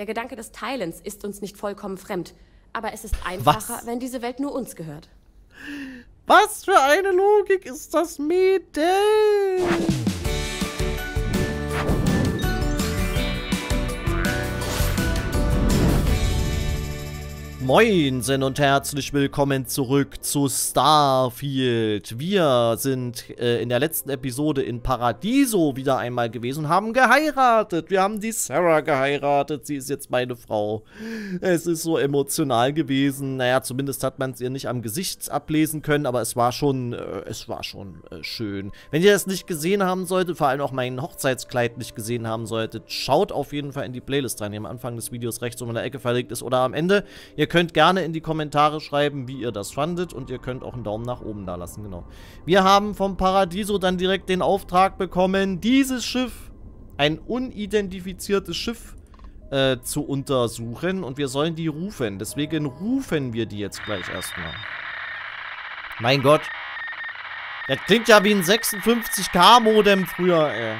Der Gedanke des Teilens ist uns nicht vollkommen fremd. Aber es ist einfacher, Was? wenn diese Welt nur uns gehört. Was für eine Logik ist das Mädel? Moinsen und herzlich willkommen zurück zu Starfield. Wir sind äh, in der letzten Episode in Paradiso wieder einmal gewesen und haben geheiratet. Wir haben die Sarah geheiratet. Sie ist jetzt meine Frau. Es ist so emotional gewesen. Naja, zumindest hat man es ihr nicht am Gesicht ablesen können, aber es war schon, äh, es war schon äh, schön. Wenn ihr das nicht gesehen haben solltet, vor allem auch mein Hochzeitskleid nicht gesehen haben solltet, schaut auf jeden Fall in die Playlist rein, die am Anfang des Videos rechts oben in der Ecke verlegt ist oder am Ende. Ihr könnt könnt gerne in die Kommentare schreiben, wie ihr das fandet. Und ihr könnt auch einen Daumen nach oben da lassen, genau. Wir haben vom Paradiso dann direkt den Auftrag bekommen, dieses Schiff, ein unidentifiziertes Schiff, äh, zu untersuchen. Und wir sollen die rufen. Deswegen rufen wir die jetzt gleich erstmal. Mein Gott. Das klingt ja wie ein 56K-Modem früher, ey.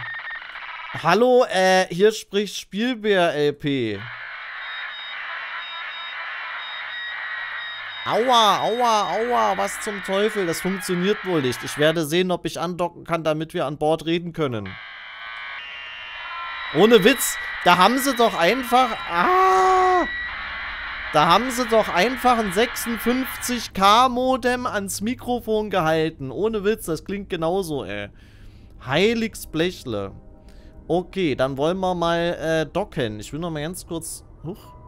Hallo, äh, hier spricht Spielbär-LP. Aua, aua, aua, was zum Teufel, das funktioniert wohl nicht. Ich werde sehen, ob ich andocken kann, damit wir an Bord reden können. Ohne Witz, da haben sie doch einfach... Ah! Da haben sie doch einfach ein 56K-Modem ans Mikrofon gehalten. Ohne Witz, das klingt genauso, ey. Heiligs Blechle. Okay, dann wollen wir mal äh, docken. Ich will noch mal ganz kurz... Huch.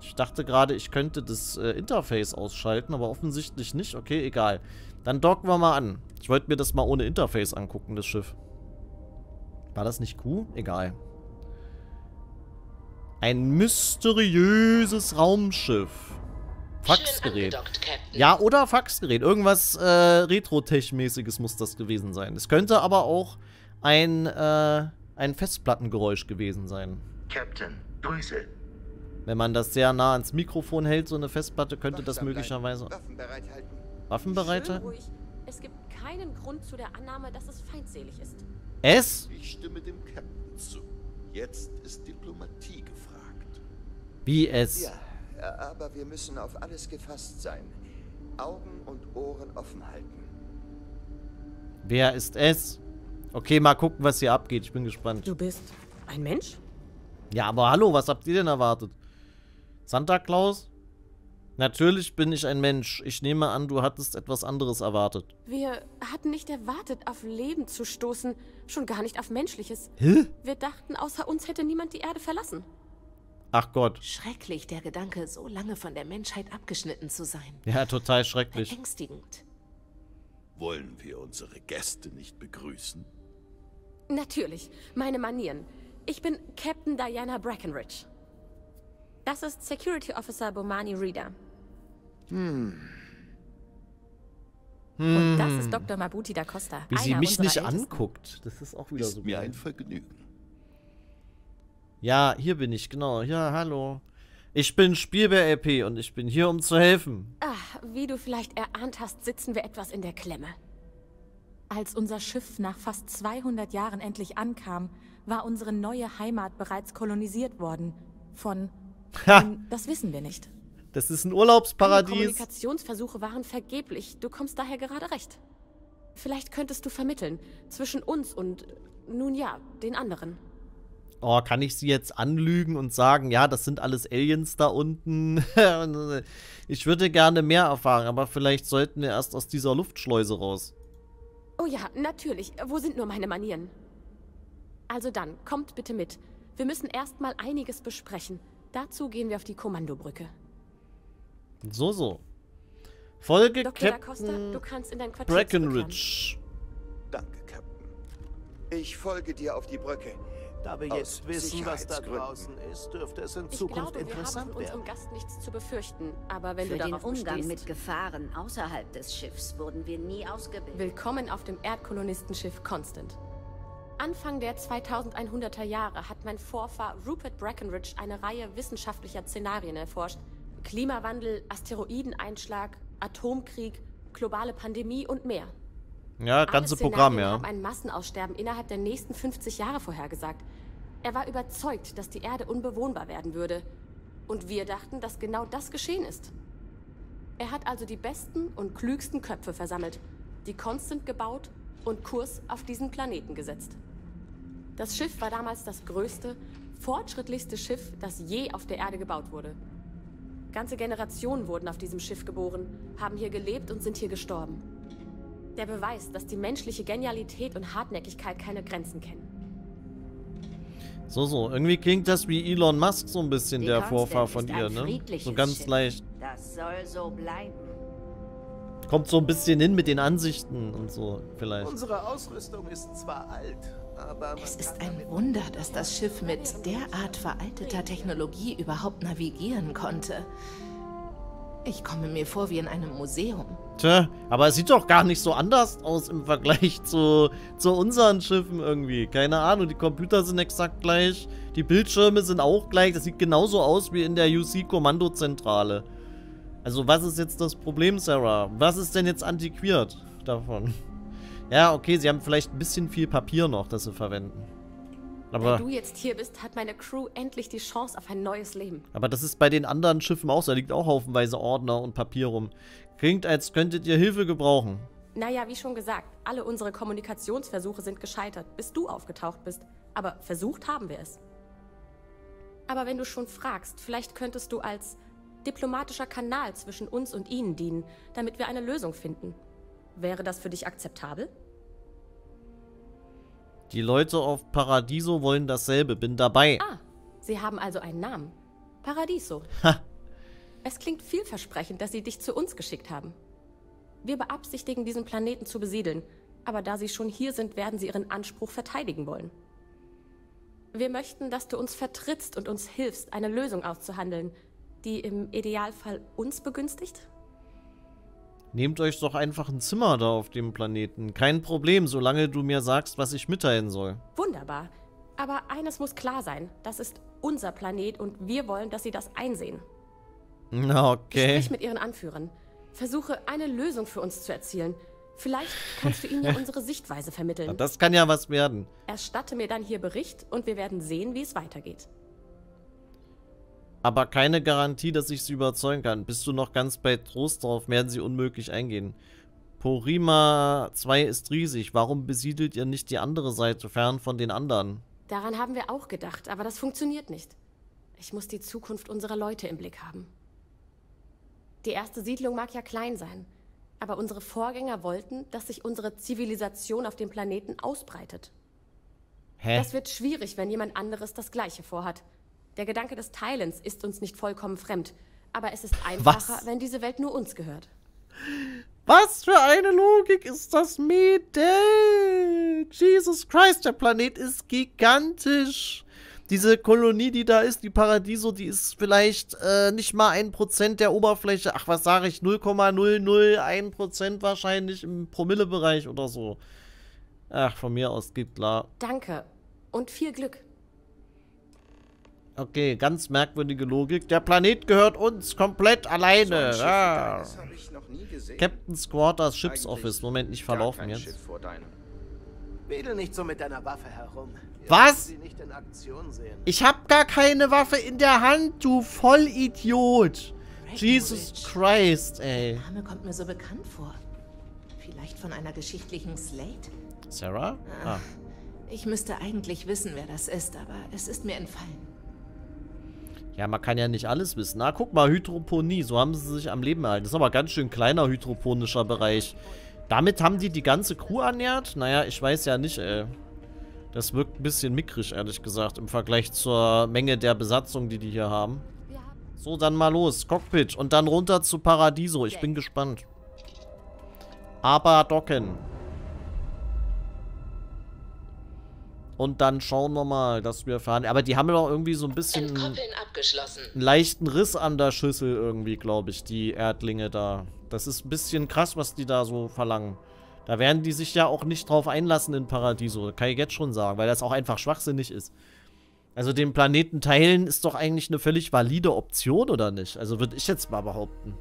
Ich dachte gerade, ich könnte das äh, Interface ausschalten, aber offensichtlich nicht. Okay, egal. Dann docken wir mal an. Ich wollte mir das mal ohne Interface angucken, das Schiff. War das nicht Q? Egal. Ein mysteriöses Raumschiff. Faxgerät. Ja, oder Faxgerät. Irgendwas äh, Retro-Tech-mäßiges muss das gewesen sein. Es könnte aber auch ein, äh, ein Festplattengeräusch gewesen sein. Captain, Grüße. Wenn man das sehr nah ans Mikrofon hält, so eine Festplatte, könnte das möglicherweise... Waffen bereithalten. Waffen bereithalten? Es gibt keinen Grund zu der Annahme, dass es feindselig ist. Es? Ich stimme dem Captain zu. Jetzt ist Diplomatie gefragt. Wie es? Ja, aber wir müssen auf alles gefasst sein. Augen und Ohren offen halten. Wer ist es? Okay, mal gucken, was hier abgeht. Ich bin gespannt. Du bist ein Mensch? Ja, aber hallo, was habt ihr denn erwartet? Santa Claus? Natürlich bin ich ein Mensch. Ich nehme an, du hattest etwas anderes erwartet. Wir hatten nicht erwartet, auf Leben zu stoßen. Schon gar nicht auf Menschliches. Hä? Wir dachten, außer uns hätte niemand die Erde verlassen. Ach Gott. Schrecklich, der Gedanke, so lange von der Menschheit abgeschnitten zu sein. Ja, total schrecklich. Beängstigend. Wollen wir unsere Gäste nicht begrüßen? Natürlich. Meine Manieren. Ich bin Captain Diana Brackenridge. Das ist Security Officer Bomani Reader. Hm. Und das ist Dr. Mabuti da Costa. Wie sie mich nicht Ältesten. anguckt. Das ist auch wieder ist so. mir ein Vergnügen. Ja, hier bin ich, genau. Ja, hallo. Ich bin Spielbär-LP und ich bin hier, um zu helfen. Ach, wie du vielleicht erahnt hast, sitzen wir etwas in der Klemme. Als unser Schiff nach fast 200 Jahren endlich ankam, war unsere neue Heimat bereits kolonisiert worden. Von das wissen wir nicht. Das ist ein Urlaubsparadies. Die Kommunikationsversuche waren vergeblich. Du kommst daher gerade recht. Vielleicht könntest du vermitteln zwischen uns und, nun ja, den anderen. Oh, kann ich sie jetzt anlügen und sagen, ja, das sind alles Aliens da unten? ich würde gerne mehr erfahren, aber vielleicht sollten wir erst aus dieser Luftschleuse raus. Oh ja, natürlich. Wo sind nur meine Manieren? Also dann, kommt bitte mit. Wir müssen erstmal einiges besprechen. Dazu gehen wir auf die Kommandobrücke. So, so. Folge Dr. Captain Costa, du kannst in dein Quartier Breckenridge. Danke, Captain. Ich folge dir auf die Brücke. Da wir jetzt wissen, was da draußen ist, dürfte es in Zukunft glaube, interessant werden. Wir haben von unserem Gast nichts zu befürchten, aber wenn Für du darauf den Umgang bestehst, mit Gefahren außerhalb des Schiffs wurden wir nie ausgebildet. Willkommen auf dem Erdkolonistenschiff Constant. Anfang der 2100er Jahre hat mein Vorfahr Rupert Breckenridge eine Reihe wissenschaftlicher Szenarien erforscht. Klimawandel, Asteroideneinschlag, Atomkrieg, globale Pandemie und mehr. Ja, ganze Programm, ja. haben ein Massenaussterben innerhalb der nächsten 50 Jahre vorhergesagt. Er war überzeugt, dass die Erde unbewohnbar werden würde. Und wir dachten, dass genau das geschehen ist. Er hat also die besten und klügsten Köpfe versammelt, die Constant gebaut und Kurs auf diesen Planeten gesetzt. Das Schiff war damals das größte, fortschrittlichste Schiff, das je auf der Erde gebaut wurde. Ganze Generationen wurden auf diesem Schiff geboren, haben hier gelebt und sind hier gestorben. Der Beweis, dass die menschliche Genialität und Hartnäckigkeit keine Grenzen kennen. So, so. Irgendwie klingt das wie Elon Musk so ein bisschen, Die der Vorfahr von ihr, ne? So ganz Schiff. leicht. Das soll so bleiben. Kommt so ein bisschen hin mit den Ansichten und so, vielleicht. Unsere Ausrüstung ist zwar alt, Es ist ein Wunder, dass das Schiff mit derart veralteter Technologie überhaupt navigieren konnte. Ich komme mir vor wie in einem Museum. Tja, aber es sieht doch gar nicht so anders aus im Vergleich zu, zu unseren Schiffen irgendwie. Keine Ahnung, die Computer sind exakt gleich, die Bildschirme sind auch gleich. Das sieht genauso aus wie in der UC-Kommandozentrale. Also was ist jetzt das Problem, Sarah? Was ist denn jetzt antiquiert davon? Ja, okay, sie haben vielleicht ein bisschen viel Papier noch, das sie verwenden. Aber, Weil du jetzt hier bist, hat meine Crew endlich die Chance auf ein neues Leben. aber das ist bei den anderen Schiffen auch so. Da liegt auch haufenweise Ordner und Papier rum. Klingt, als könntet ihr Hilfe gebrauchen. Naja, wie schon gesagt, alle unsere Kommunikationsversuche sind gescheitert, bis du aufgetaucht bist. Aber versucht haben wir es. Aber wenn du schon fragst, vielleicht könntest du als diplomatischer Kanal zwischen uns und ihnen dienen, damit wir eine Lösung finden. Wäre das für dich akzeptabel? Die Leute auf Paradiso wollen dasselbe. Bin dabei. Ah, sie haben also einen Namen. Paradiso. Ha. Es klingt vielversprechend, dass sie dich zu uns geschickt haben. Wir beabsichtigen, diesen Planeten zu besiedeln, aber da sie schon hier sind, werden sie ihren Anspruch verteidigen wollen. Wir möchten, dass du uns vertrittst und uns hilfst, eine Lösung auszuhandeln, die im Idealfall uns begünstigt? Nehmt euch doch einfach ein Zimmer da auf dem Planeten. Kein Problem, solange du mir sagst, was ich mitteilen soll. Wunderbar. Aber eines muss klar sein, das ist unser Planet und wir wollen, dass sie das einsehen. Na, okay. Sprich mit ihren Anführern. Versuche, eine Lösung für uns zu erzielen. Vielleicht kannst du ihnen ja unsere Sichtweise vermitteln. Das kann ja was werden. Erstatte mir dann hier Bericht und wir werden sehen, wie es weitergeht. Aber keine Garantie, dass ich sie überzeugen kann. Bist du noch ganz bei Trost drauf, werden sie unmöglich eingehen. Porima 2 ist riesig. Warum besiedelt ihr nicht die andere Seite fern von den anderen? Daran haben wir auch gedacht, aber das funktioniert nicht. Ich muss die Zukunft unserer Leute im Blick haben. Die erste Siedlung mag ja klein sein, aber unsere Vorgänger wollten, dass sich unsere Zivilisation auf dem Planeten ausbreitet. Hä? Das wird schwierig, wenn jemand anderes das Gleiche vorhat. Der Gedanke des Teilens ist uns nicht vollkommen fremd, aber es ist einfacher, Was? wenn diese Welt nur uns gehört. Was für eine Logik ist das Mädel? Jesus Christ, der Planet ist gigantisch. Diese Kolonie, die da ist, die Paradiso, die ist vielleicht äh, nicht mal ein Prozent der Oberfläche. Ach, was sage ich? 0,001 Prozent wahrscheinlich im Promillebereich oder so. Ach, von mir aus geht klar. Danke und viel Glück. Okay, ganz merkwürdige Logik. Der Planet gehört uns komplett alleine. So gesehen. Captain's Quarters Ships Eigentlich Office. Moment, nicht verlaufen jetzt. Schiff vor deinem. Wedel nicht so mit deiner Waffe herum. Wir Was? wollen Sie nicht in Aktion sehen. Ich hab gar keine Waffe in der Hand, du Vollidiot. Jesus Christ, ey. Der Name kommt mir so bekannt vor. Vielleicht von einer geschichtlichen Slate? Sarah? Ah. Ich müsste eigentlich wissen, wer das ist, aber es ist mir entfallen. Ja, man kann ja nicht alles wissen. Na, guck mal, Hydroponie. So haben sie sich am Leben erhalten. Das ist aber ganz schön kleiner hydroponischer Bereich. Damit haben die die ganze Crew ernährt? Naja, ich weiß ja nicht, ey. Das wirkt ein bisschen mickrig, ehrlich gesagt, im Vergleich zur Menge der Besatzung, die die hier haben. So, dann mal los. Cockpit und dann runter zu Paradiso. Ich bin gespannt. Aber docken. Und dann schauen wir mal, dass wir fahren. Aber die haben doch irgendwie so ein bisschen einen, abgeschlossen. einen leichten Riss an der Schüssel irgendwie, glaube ich, die Erdlinge da. Das ist ein bisschen krass, was die da so verlangen. Da werden die sich ja auch nicht drauf einlassen in Paradiso. Kann ich jetzt schon sagen, weil das auch einfach schwachsinnig ist. Also den Planeten teilen ist doch eigentlich eine völlig valide Option, oder nicht? Also würde ich jetzt mal behaupten.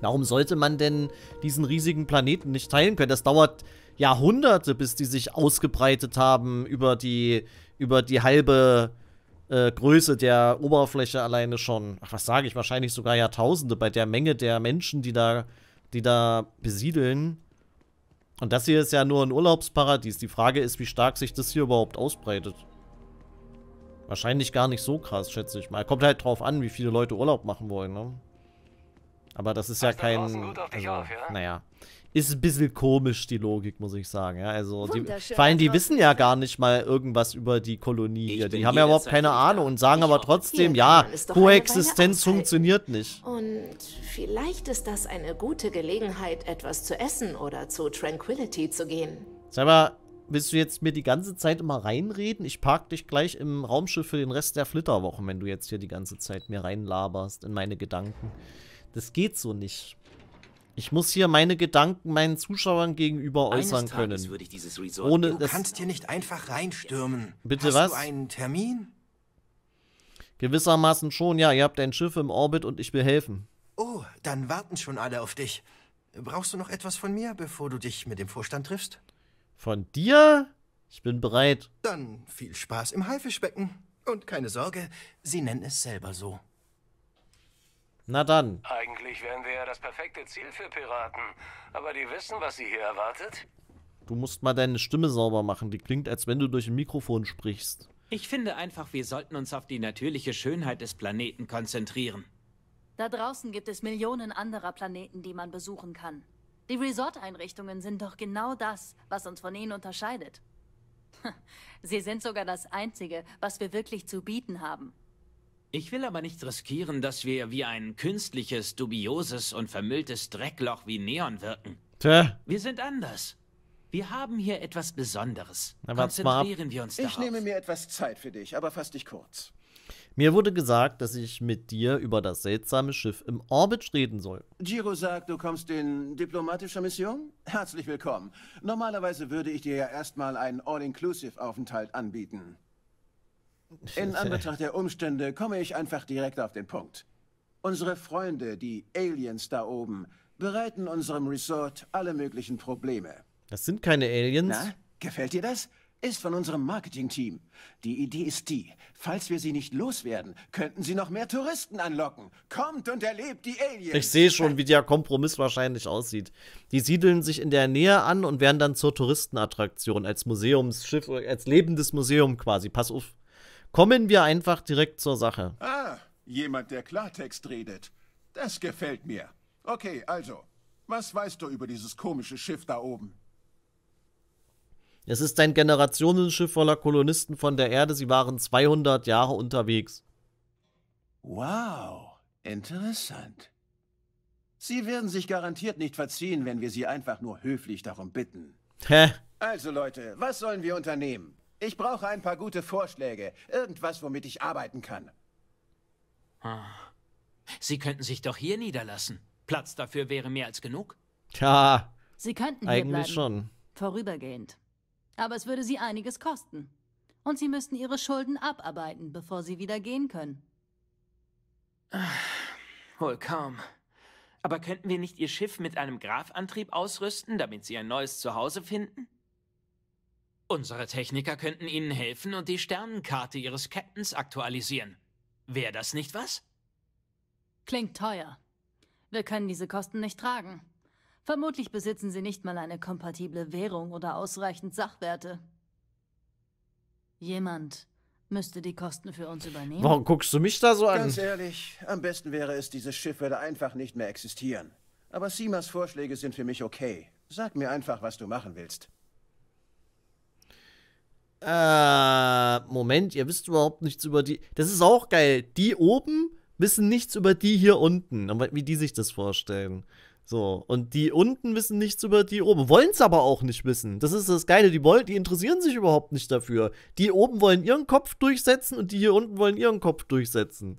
Warum sollte man denn diesen riesigen Planeten nicht teilen können? Das dauert Jahrhunderte, bis die sich ausgebreitet haben über die, über die halbe äh, Größe der Oberfläche alleine schon. Ach, was sage ich? Wahrscheinlich sogar Jahrtausende bei der Menge der Menschen, die da, die da besiedeln. Und das hier ist ja nur ein Urlaubsparadies. Die Frage ist, wie stark sich das hier überhaupt ausbreitet. Wahrscheinlich gar nicht so krass, schätze ich mal. Kommt halt drauf an, wie viele Leute Urlaub machen wollen, ne? Aber das ist ja kein. Also, auf, ja? Naja. Ist ein bisschen komisch, die Logik, muss ich sagen. Ja, also die, vor allem, die wissen ja gar nicht mal irgendwas über die Kolonie hier. Die haben ja überhaupt keine Ahnung und sagen aber trotzdem, ja, Koexistenz funktioniert nicht. Und vielleicht ist das eine gute Gelegenheit, etwas zu essen oder zu Tranquility zu gehen. Sag mal, willst du jetzt mir die ganze Zeit immer reinreden? Ich park dich gleich im Raumschiff für den Rest der Flitterwochen, wenn du jetzt hier die ganze Zeit mir reinlaberst in meine Gedanken. Das geht so nicht. Ich muss hier meine Gedanken meinen Zuschauern gegenüber äußern können. Würde ich dieses Resort Ohne du kannst hier nicht einfach reinstürmen. Bitte Hast was? du einen Termin? Gewissermaßen schon, ja. Ihr habt ein Schiff im Orbit und ich will helfen. Oh, dann warten schon alle auf dich. Brauchst du noch etwas von mir, bevor du dich mit dem Vorstand triffst? Von dir? Ich bin bereit. Dann viel Spaß im Haifischbecken. Und keine Sorge, sie nennen es selber so. Na dann. Eigentlich wären wir ja das perfekte Ziel für Piraten. Aber die wissen, was sie hier erwartet. Du musst mal deine Stimme sauber machen. Die klingt, als wenn du durch ein Mikrofon sprichst. Ich finde einfach, wir sollten uns auf die natürliche Schönheit des Planeten konzentrieren. Da draußen gibt es Millionen anderer Planeten, die man besuchen kann. Die Resort-Einrichtungen sind doch genau das, was uns von ihnen unterscheidet. Sie sind sogar das Einzige, was wir wirklich zu bieten haben. Ich will aber nicht riskieren, dass wir wie ein künstliches, dubioses und vermülltes Dreckloch wie Neon wirken. Tja. Wir sind anders. Wir haben hier etwas Besonderes. Na, Konzentrieren wir uns ich darauf. Ich nehme mir etwas Zeit für dich, aber fass dich kurz. Mir wurde gesagt, dass ich mit dir über das seltsame Schiff im Orbit reden soll. Giro sagt, du kommst in diplomatischer Mission? Herzlich willkommen. Normalerweise würde ich dir ja erstmal einen All-Inclusive-Aufenthalt anbieten. In Anbetracht der Umstände komme ich einfach direkt auf den Punkt. Unsere Freunde, die Aliens da oben, bereiten unserem Resort alle möglichen Probleme. Das sind keine Aliens. Na, gefällt dir das? Ist von unserem Marketing-Team. Die Idee ist die, falls wir sie nicht loswerden, könnten sie noch mehr Touristen anlocken. Kommt und erlebt die Aliens. Ich sehe schon, wie der Kompromiss wahrscheinlich aussieht. Die siedeln sich in der Nähe an und werden dann zur Touristenattraktion als Museumsschiff, als lebendes Museum quasi. Pass auf. Kommen wir einfach direkt zur Sache. Ah, jemand, der Klartext redet. Das gefällt mir. Okay, also, was weißt du über dieses komische Schiff da oben? Es ist ein Generationenschiff voller Kolonisten von der Erde. Sie waren 200 Jahre unterwegs. Wow, interessant. Sie werden sich garantiert nicht verziehen, wenn wir Sie einfach nur höflich darum bitten. Hä? Also Leute, was sollen wir unternehmen? Ich brauche ein paar gute Vorschläge. Irgendwas, womit ich arbeiten kann. Ah. Sie könnten sich doch hier niederlassen. Platz dafür wäre mehr als genug. Tja. Sie könnten hier eigentlich bleiben. schon. Vorübergehend. Aber es würde Sie einiges kosten. Und Sie müssten Ihre Schulden abarbeiten, bevor Sie wieder gehen können. Wohl kaum. Aber könnten wir nicht Ihr Schiff mit einem Grafantrieb ausrüsten, damit Sie ein neues Zuhause finden? Unsere Techniker könnten Ihnen helfen und die Sternenkarte Ihres Captains aktualisieren. Wäre das nicht was? Klingt teuer. Wir können diese Kosten nicht tragen. Vermutlich besitzen Sie nicht mal eine kompatible Währung oder ausreichend Sachwerte. Jemand müsste die Kosten für uns übernehmen. Warum guckst du mich da so an? Ganz ehrlich, am besten wäre es, dieses Schiff würde einfach nicht mehr existieren. Aber Simas Vorschläge sind für mich okay. Sag mir einfach, was du machen willst. Äh, Moment, ihr wisst überhaupt nichts über die. Das ist auch geil. Die oben wissen nichts über die hier unten, wie die sich das vorstellen. So, und die unten wissen nichts über die oben, wollen es aber auch nicht wissen. Das ist das Geile, die wollen, die interessieren sich überhaupt nicht dafür. Die oben wollen ihren Kopf durchsetzen und die hier unten wollen ihren Kopf durchsetzen.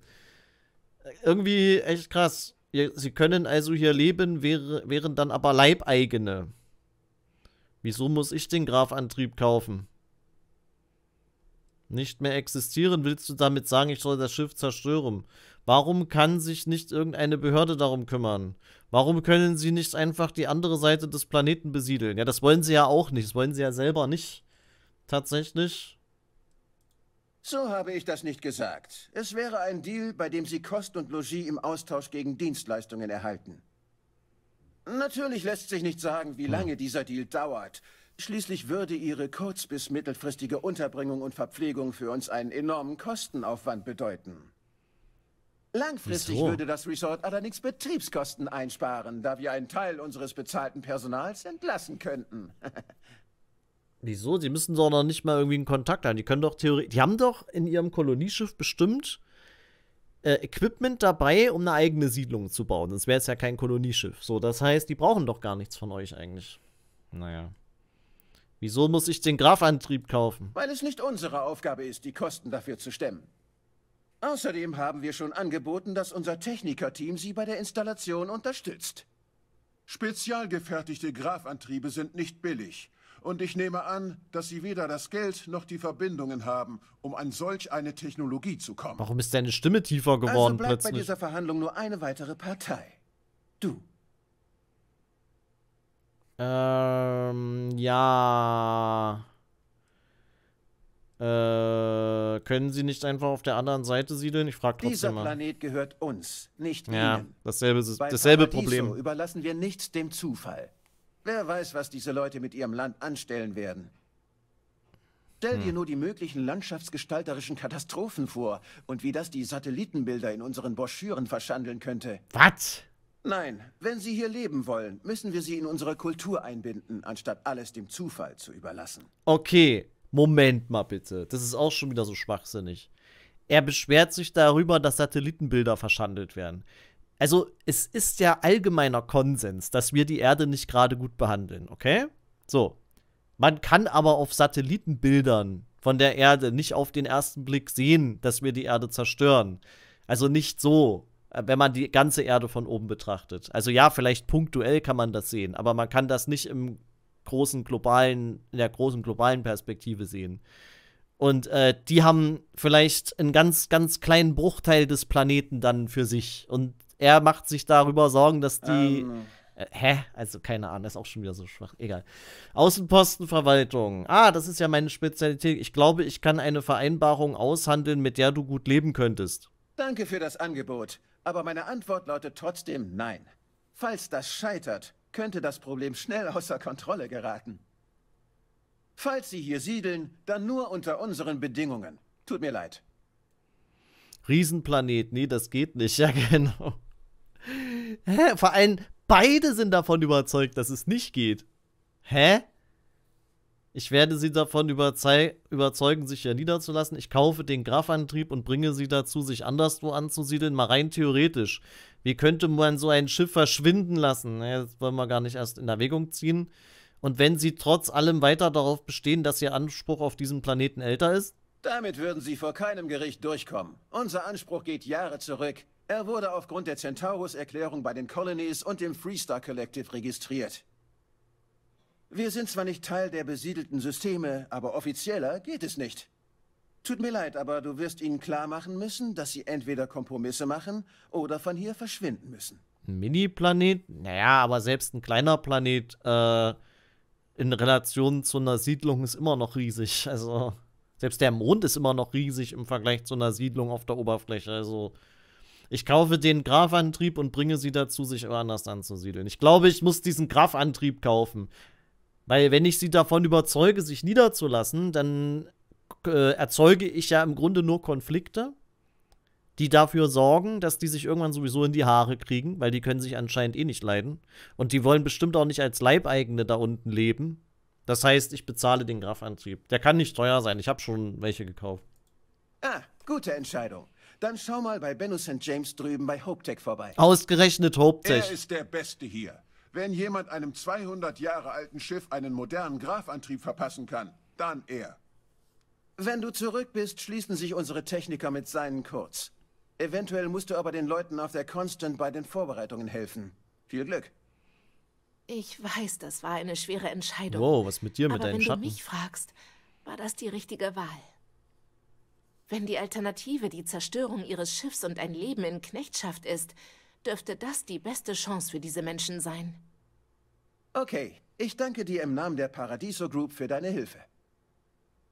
Irgendwie echt krass. Sie können also hier leben, wäre, wären dann aber Leibeigene. Wieso muss ich den Grafantrieb kaufen? Nicht mehr existieren, willst du damit sagen, ich soll das Schiff zerstören? Warum kann sich nicht irgendeine Behörde darum kümmern? Warum können sie nicht einfach die andere Seite des Planeten besiedeln? Ja, das wollen sie ja auch nicht. Das wollen sie ja selber nicht. Tatsächlich. So habe ich das nicht gesagt. Es wäre ein Deal, bei dem Sie Kost und Logis im Austausch gegen Dienstleistungen erhalten. Natürlich lässt sich nicht sagen, wie lange dieser Deal dauert. Schließlich würde Ihre kurz- bis mittelfristige Unterbringung und Verpflegung für uns einen enormen Kostenaufwand bedeuten. Langfristig Wieso? würde das Resort allerdings Betriebskosten einsparen, da wir einen Teil unseres bezahlten Personals entlassen könnten. Wieso? Die müssen doch noch nicht mal irgendwie einen Kontakt haben. Die können doch theoretisch. Die haben doch in ihrem Kolonieschiff bestimmt äh, Equipment dabei, um eine eigene Siedlung zu bauen. Sonst wäre es ja kein Kolonieschiff. So, das heißt, die brauchen doch gar nichts von euch eigentlich. Naja. Wieso muss ich den Grafantrieb kaufen? Weil es nicht unsere Aufgabe ist, die Kosten dafür zu stemmen. Außerdem haben wir schon angeboten, dass unser Technikerteam Sie bei der Installation unterstützt. Spezial gefertigte Grafantriebe sind nicht billig. Und ich nehme an, dass Sie weder das Geld noch die Verbindungen haben, um an solch eine Technologie zu kommen. Warum ist deine Stimme tiefer Also geworden bleibt bei plötzlich? dieser Verhandlung nur eine weitere Partei. Du. Ähm, ja. Äh, können sie nicht einfach auf der anderen Seite siedeln? Ich frage Dieser trotzdem mal. Planet gehört uns, nicht Ja, Ihnen. dasselbe, Bei dasselbe Paradiso Problem. überlassen wir nichts dem Zufall. Wer weiß, was diese Leute mit ihrem Land anstellen werden. Stell Hm. dir nur die möglichen landschaftsgestalterischen Katastrophen vor und wie das die Satellitenbilder in unseren Broschüren verschandeln könnte. Was? Nein, wenn Sie hier leben wollen, müssen wir Sie in unsere Kultur einbinden, anstatt alles dem Zufall zu überlassen. Okay, Moment mal bitte. Das ist auch schon wieder so schwachsinnig. Er beschwert sich darüber, dass Satellitenbilder verschandelt werden. Also, es ist ja allgemeiner Konsens, dass wir die Erde nicht gerade gut behandeln, okay? So. Man kann aber auf Satellitenbildern von der Erde nicht auf den ersten Blick sehen, dass wir die Erde zerstören. Also nicht so, wenn man die ganze Erde von oben betrachtet. Also ja, vielleicht punktuell kann man das sehen, aber man kann das nicht im großen globalen, in der großen globalen Perspektive sehen. Und äh, die haben vielleicht einen ganz, ganz kleinen Bruchteil des Planeten dann für sich. Und er macht sich darüber Sorgen, dass die. Ähm. Äh, hä? Also keine Ahnung, das ist auch schon wieder so schwach. Egal. Außenpostenverwaltung. Ah, das ist ja meine Spezialität. Ich glaube, ich kann eine Vereinbarung aushandeln, mit der du gut leben könntest. Danke für das Angebot, aber meine Antwort lautet trotzdem nein. Falls das scheitert, könnte das Problem schnell außer Kontrolle geraten. Falls Sie hier siedeln, dann nur unter unseren Bedingungen. Tut mir leid. Riesenplanet, nee, das geht nicht. Ja, genau. Hä? Vor allem, beide sind davon überzeugt, dass es nicht geht. Hä? Ich werde sie davon überzeugen, sich hier niederzulassen. Ich kaufe den Grafantrieb und bringe sie dazu, sich anderswo anzusiedeln. Mal rein theoretisch. Wie könnte man so ein Schiff verschwinden lassen? Das wollen wir gar nicht erst in Erwägung ziehen. Und wenn sie trotz allem weiter darauf bestehen, dass ihr Anspruch auf diesem Planeten älter ist? Damit würden Sie vor keinem Gericht durchkommen. Unser Anspruch geht Jahre zurück. Er wurde aufgrund der Centaurus-Erklärung bei den Colonies und dem Freestar Collective registriert. Wir sind zwar nicht Teil der besiedelten Systeme, aber offizieller geht es nicht. Tut mir leid, aber du wirst ihnen klar machen müssen, dass sie entweder Kompromisse machen oder von hier verschwinden müssen. Ein Mini-Planet? Naja, aber selbst ein kleiner Planet äh, in Relation zu einer Siedlung ist immer noch riesig. Also, selbst der Mond ist immer noch riesig im Vergleich zu einer Siedlung auf der Oberfläche. Also, ich kaufe den Grafantrieb und bringe sie dazu, sich woanders anzusiedeln. Ich glaube, ich muss diesen Grafantrieb kaufen. Weil, wenn ich sie davon überzeuge, sich niederzulassen, dann äh, erzeuge ich ja im Grunde nur Konflikte die dafür sorgen, dass die sich irgendwann sowieso in die Haare kriegen, weil die können sich anscheinend eh nicht leiden. Und die wollen bestimmt auch nicht als Leibeigene da unten leben. Das heißt, ich bezahle den Grafantrieb. Der kann nicht teuer sein. Ich habe schon welche gekauft. Ah, gute Entscheidung. Dann schau mal bei Benno St. James drüben bei Hopetech vorbei. Ausgerechnet Er Hopetech. ist der Beste hier. Wenn jemand einem 200 Jahre alten Schiff einen modernen Grafantrieb verpassen kann, dann er. Wenn du zurück bist, schließen sich unsere Techniker mit seinen kurz. Eventuell musst du aber den Leuten auf der Constant bei den Vorbereitungen helfen. Viel Glück. Ich weiß, das war eine schwere Entscheidung. Wow, was mit dir mit Aber deinen wenn Schatten? du mich fragst, war das die richtige Wahl. Wenn die Alternative die Zerstörung ihres Schiffs und ein Leben in Knechtschaft ist, dürfte das die beste Chance für diese Menschen sein. Okay, ich danke dir im Namen der Paradiso Group für deine Hilfe.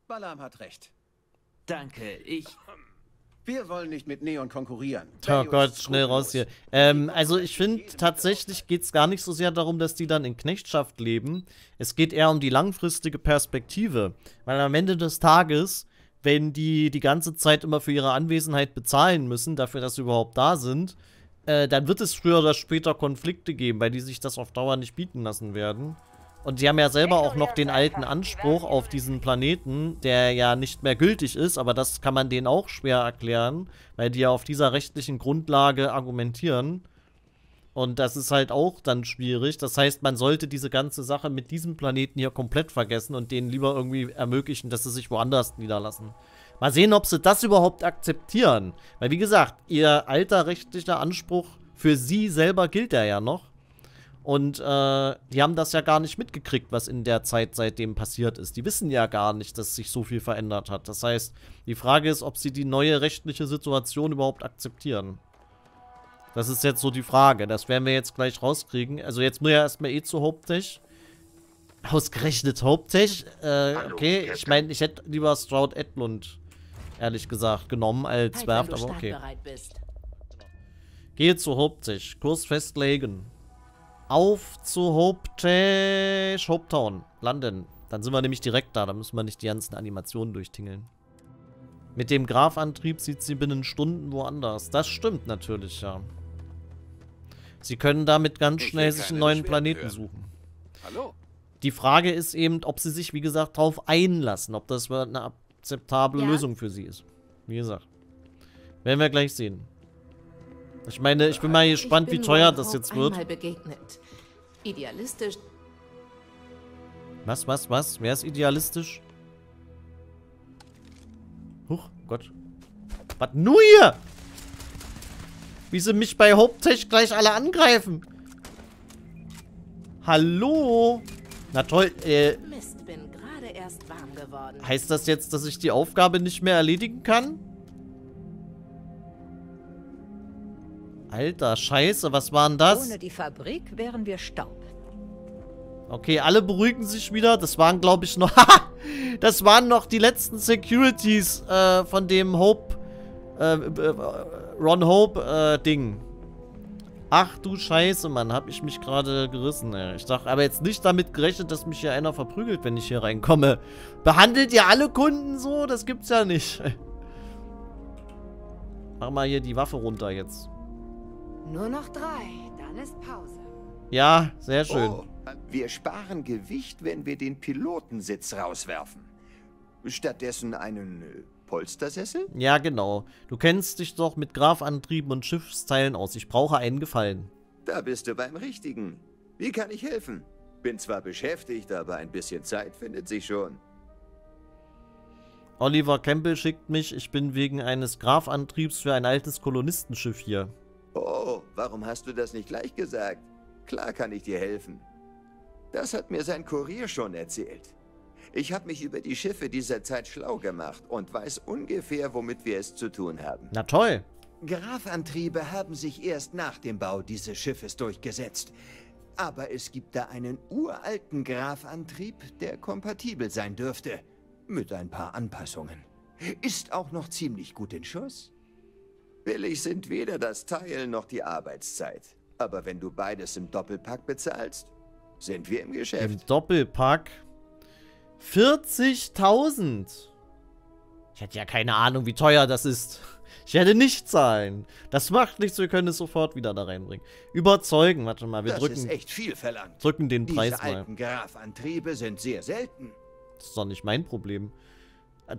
Balam hat recht. Danke, ich... Wir wollen nicht mit Neon konkurrieren. Oh Gott, schnell raus hier. Ähm, also ich finde, tatsächlich geht es gar nicht so sehr darum, dass die dann in Knechtschaft leben. Es geht eher um die langfristige Perspektive. Weil am Ende des Tages, wenn die die ganze Zeit immer für ihre Anwesenheit bezahlen müssen, dafür, dass sie überhaupt da sind, äh, dann wird es früher oder später Konflikte geben, weil die sich das auf Dauer nicht bieten lassen werden. Und die haben ja selber auch noch den alten Anspruch auf diesen Planeten, der ja nicht mehr gültig ist, aber das kann man denen auch schwer erklären, weil die ja auf dieser rechtlichen Grundlage argumentieren. Und das ist halt auch dann schwierig. Das heißt, man sollte diese ganze Sache mit diesem Planeten hier komplett vergessen und denen lieber irgendwie ermöglichen, dass sie sich woanders niederlassen. Mal sehen, ob sie das überhaupt akzeptieren. Weil, wie gesagt, ihr alter rechtlicher Anspruch für sie selber gilt ja ja noch. Und äh, die haben das ja gar nicht mitgekriegt, was in der Zeit seitdem passiert ist. Die wissen ja gar nicht, dass sich so viel verändert hat. Das heißt, die Frage ist, ob sie die neue rechtliche Situation überhaupt akzeptieren. Das ist jetzt so die Frage. Das werden wir jetzt gleich rauskriegen. Also jetzt nur ja erstmal eh zu Haupttech. Ausgerechnet Haupttech. Äh, okay, ich meine, ich hätte lieber Stroud Edlund, ehrlich gesagt, genommen als Werft, aber okay. Gehe zu Haupttech. Kurs festlegen. Auf zu Hope Hopetown. London. Dann sind wir nämlich direkt da. Da müssen wir nicht die ganzen Animationen durchtingeln. Mit dem Grafantrieb sieht sie binnen Stunden woanders. Das stimmt natürlich, ja. Sie können damit ganz ich schnell sich einen neuen Planeten hören. suchen. Hallo? Die Frage ist eben, ob sie sich, wie gesagt, darauf einlassen. Ob das eine akzeptable ja? Lösung für sie ist. Wie gesagt. Werden wir gleich sehen. Ich meine, ich bin mal gespannt, wie teuer das jetzt wird. Begegnet. Idealistisch. Was, was, was? Wer ist idealistisch? Huch, Gott. Was nur hier? Wie sie mich bei Haupttech gleich alle angreifen. Hallo? Na toll, äh... Erst warm geworden. Heißt das jetzt, dass ich die Aufgabe nicht mehr erledigen kann? Alter, scheiße, was war denn das? Ohne die Fabrik wären wir Staub. Okay, alle beruhigen sich wieder. Das waren, glaube ich, noch... das waren noch die letzten Securities äh, von dem Hope... Äh, äh, Ron Hope-Ding. Äh, Ach du Scheiße, Mann. Hab ich mich gerade gerissen, ey. Ich dachte aber jetzt nicht damit gerechnet, dass mich hier einer verprügelt, wenn ich hier reinkomme. Behandelt ihr alle Kunden so? Das gibt's ja nicht. Mach mal hier die Waffe runter jetzt. Nur noch drei, dann ist Pause. Ja, sehr schön. Oh, wir sparen Gewicht, wenn wir den Pilotensitz rauswerfen. Stattdessen einen Polstersessel? Ja, genau. Du kennst dich doch mit Grafantrieben und Schiffsteilen aus. Ich brauche einen Gefallen. Da bist du beim Richtigen. Wie kann ich helfen? Bin zwar beschäftigt, aber ein bisschen Zeit findet sich schon. Oliver Campbell schickt mich, ich bin wegen eines Grafantriebs für ein altes Kolonistenschiff hier. Oh, warum hast du das nicht gleich gesagt? Klar kann ich dir helfen. Das hat mir sein Kurier schon erzählt. Ich habe mich über die Schiffe dieser Zeit schlau gemacht und weiß ungefähr, womit wir es zu tun haben. Na toll. Grafantriebe haben sich erst nach dem Bau dieses Schiffes durchgesetzt. Aber es gibt da einen uralten Grafantrieb, der kompatibel sein dürfte. Mit ein paar Anpassungen. Ist auch noch ziemlich gut in Schuss. Billig sind weder das Teil noch die Arbeitszeit. Aber wenn du beides im Doppelpack bezahlst, sind wir im Geschäft. Im Doppelpack? 40.000? Ich hätte ja keine Ahnung, wie teuer das ist. Ich werde nicht zahlen. Das macht nichts, wir können es sofort wieder da reinbringen. Überzeugen, warte mal, wir das drücken... Das ist echt viel verlangt. Drücken den Preis Diese alten Grafantriebe sind sehr selten. Das ist doch nicht mein Problem.